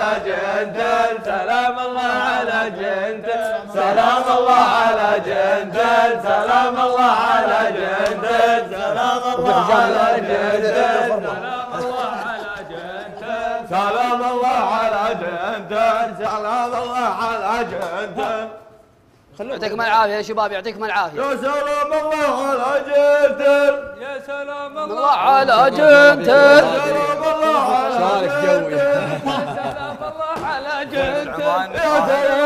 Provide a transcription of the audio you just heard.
جندل سلام الله على جندل سلام الله على جندل سلام الله على جندل سلام الله على جندل سلام الله على جندل سلام الله على جندل يعطيكم العافيه يا شباب يعطيكم العافيه يا سلام الله على جندل يا سلام الله على جنتل سلام الله على شارك جوي